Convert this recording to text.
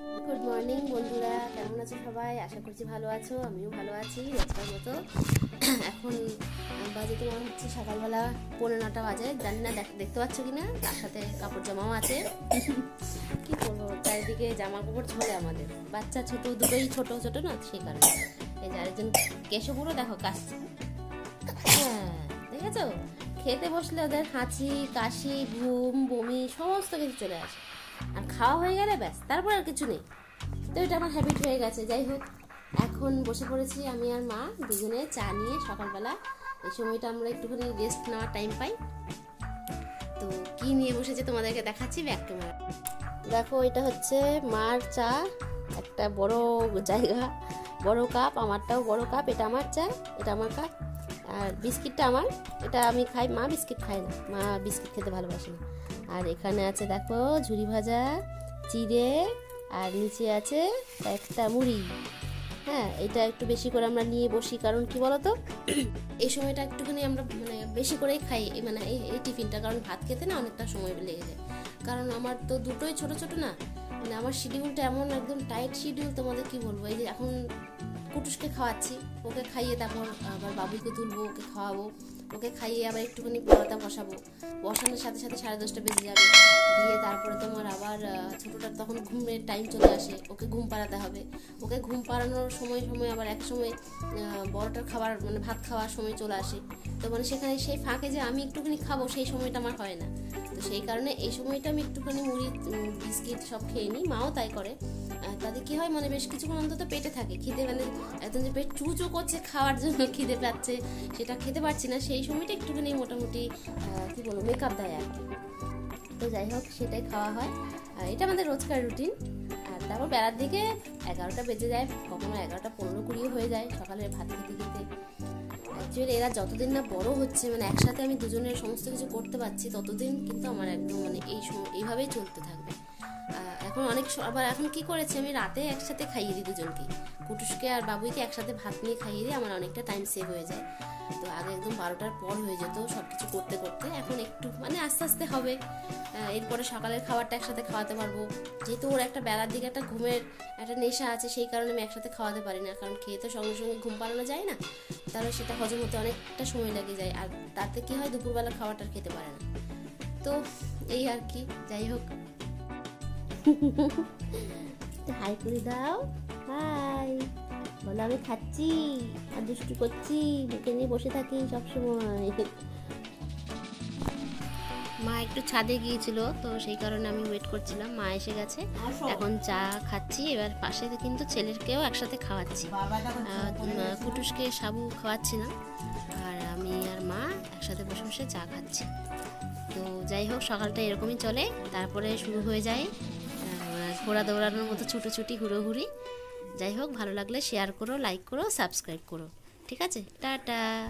Good morning বন্ধুরা। কেমন আছো সবাই? আশা করছি ভালো আছো, আমিও ভালো আছি রোজকার মতো। এখন বাজে তোমার হচ্ছে সকালবেলা পনেরো নটা বাজে, জানি না দেখ- দেখতে পাচ্ছ কি না তার সাথে কাপড় জামাও আছে। কি করব চারিদিকে জামা কাপড় ঝরে আমাদের। বাচ্চা ছোট, দুটোই ছোট ছোট না, সেই কারণে। এই যে আরেকজন কেশো পুরো দেখো, কাশছে। হ্যাঁ দেখেছ? খেতে বসলে ওদের হাঁচি, কাশি, ঘুম, বমি, সমস্ত কিছু চলে আসে। আর খাওয়া হয়ে গেলে ব্যাস, তারপর আর কিছু নেই। তো এটা আমার হ্যাবিট হয়ে গেছে, যাই হোক। এখন বসে পড়েছি আমি আর মা, দুজনে চা নিয়ে সকালবেলা। এই সময়টা আমরা একটুখানি রেস্ট নেওয়ার টাইম পাই। তো কি নিয়ে বসেছে তোমাদেরকে দেখাচ্ছি ব্যাক ক্যামেরা দেখো, এটা হচ্ছে মার চা, একটা বড় জায়গা, বড় কাপ আমারটাও বড় কাপ এটা আমার চা, এটা আমার কাপ আর বিস্কিটটা আমার, এটা আমি খাই, মা বিস্কিট খায় না, মা বিস্কিট খেতে ভালোবাসে না। আর এখানে আছে দেখো ঝুড়ি ভাজা চিড়ে আর নিচে আছে একটা মুড়ি। হ্যাঁ এটা একটু বেশি করে আমরা নিয়ে বসি, কারণ কি বলতো? এই সময়টা একটুখানি আমরা মানে বেশি করেই খাই মানে এই টিফিনটা, কারণ ভাত খেতে না অনেকটা সময় লেগে যায়। কারণ আমার তো দুটোই ছোট ছোট না মানে আমার শিডিউলটা এমন একদম টাইট শিডিউল তোমাদের কি বলব? এই যে এখন কুটুসকে খাওয়াচ্ছি, ওকে খাইয়ে তারপর আবার বাবুকে তুলবো, ওকে খাওয়াবো, ওকে খাইয়ে আবার একটুখানি পড়াতা বসাবো। বসানোর সাথে সাথে সাড়ে দশটা বেজে যাবে। দিয়ে তারপরে তোমার আবার ছোটোটার তখন ঘুমের টাইম চলে আসে, ওকে ঘুম পাড়াতে হবে। ওকে ঘুম পাড়ানোর সময় সময় আবার এক সময় বড়টার খাবার মানে ভাত খাওয়ার সময় চলে আসে। তো মানে সেখানে সেই ফাঁকে যে আমি একটুখানি খাব, সেই সময়টা আমার হয় না। তো সেই কারণে এই সময়টা আমি একটুখানি মুড়ি বিস্কিট সব খেয়ে নিই। মাও তাই করে। তাতে কি হয় মানে বেশ কিছুক্ষণ অন্তত পেটে থাকে। খিদে মানে একদম যে পেট চুচু করছে খাওয়ার জন্য খিদে পাচ্ছে, সেটা খেতে পারছি না। সেই সময়টা একটুখানি মোটামুটি কি বলব মেকআপ দেয় আর কি। তো যাই হোক, সেটাই খাওয়া হয়। এটা আমাদের রোজকার রুটিন আর তারপর বেলার দিকে এগারোটা বেজে যায়। কখনো এগারোটা পনেরো কুড়িও হয়ে যায়। সকালে ভাত খেতে খেতে। অ্যাকচুয়ালি এরা যতদিন না বড় হচ্ছে মানে একসাথে আমি দুজনের সমস্ত কিছু করতে পারছি, ততদিন কিন্তু আমার একদম মানে এই এইভাবেই চলতে থাকবে। এখন অনেক আবার এখন কি করেছে, আমি রাতে একসাথে খাইয়ে দিই দুজনকে কুটুসকে আর বাবুইকে একসাথে ভাত নিয়ে খাইয়ে দিয়ে আমার অনেকটা টাইম সেভ হয়ে যায়। তো আগে একদম বারোটার পর হয়ে যেত সব কিছু করতে করতে। এখন একটু মানে আস্তে আস্তে হবে। এরপরে সকালের খাবারটা একসাথে খাওয়াতে পারব। যেহেতু ওর একটা বেলার দিকে একটা ঘুমের একটা নেশা আছে সেই কারণে আমি একসাথে খাওয়াতে পারি না। কারণ খেয়ে তো সঙ্গে সঙ্গে ঘুম পাড়ানো যায় না। তাহলে সেটা হজম হতে অনেকটা সময় লেগে যায়। আর তাতে কি হয় দুপুরবেলা খাবারটা খেতে পারে না। তো এই আর কি যাই হোক। হাই করে দাও। হাই। বলো আমি খাচ্ছি আর দুষ্টু করছি মুখে নিয়ে বসে থাকি সবসময়। মা একটু ছাদে গিয়েছিল তো সেই কারণে আমি ওয়েট করছিলাম। মা এসে গেছে। এখন চা খাচ্ছি এবার পাশে কিন্তু ছেলেরকেও একসাথে খাওয়াচ্ছি। কুটুসকে সাবু খাওয়াচ্ছি না আর আমি আর মা একসাথে বসে বসে চা খাচ্ছি। তো যাই হোক সকালটা এরকমই চলে। তারপরে শুরু হয়ে যায় ঘোড়া দৌড়ানোর মতো ছুটোছুটি হুড়োহুড়ি। যাই হোক ভালো লাগলে শেয়ার করো লাইক করো সাবস্ক্রাইব করো। ঠিক আছে? টাটা!